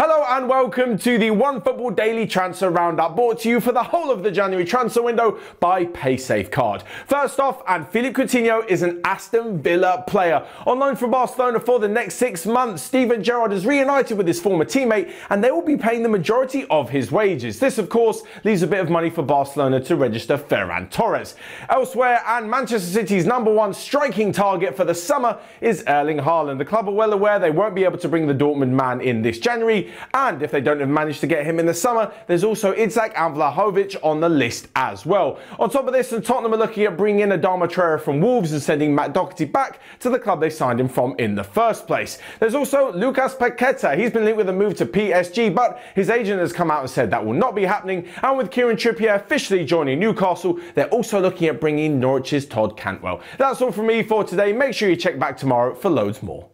Hello and welcome to the One Football Daily Transfer Roundup brought to you for the whole of the January transfer window by PaySafe Card. First off, and Philippe Coutinho is an Aston Villa player. On loan from Barcelona for the next six months, Steven Gerrard is reunited with his former teammate and they will be paying the majority of his wages. This, of course, leaves a bit of money for Barcelona to register Ferran Torres. Elsewhere, and Manchester City's number one striking target for the summer is Erling Haaland. The club are well aware they won't be able to bring the Dortmund man in this January, and if they don't have managed to get him in the summer, there's also Isak and on the list as well. On top of this, and Tottenham are looking at bringing in Adama Traore from Wolves and sending Matt Doherty back to the club they signed him from in the first place. There's also Lucas Paqueta. He's been linked with a move to PSG, but his agent has come out and said that will not be happening. And with Kieran Trippier officially joining Newcastle, they're also looking at bringing Norwich's Todd Cantwell. That's all from me for today. Make sure you check back tomorrow for loads more.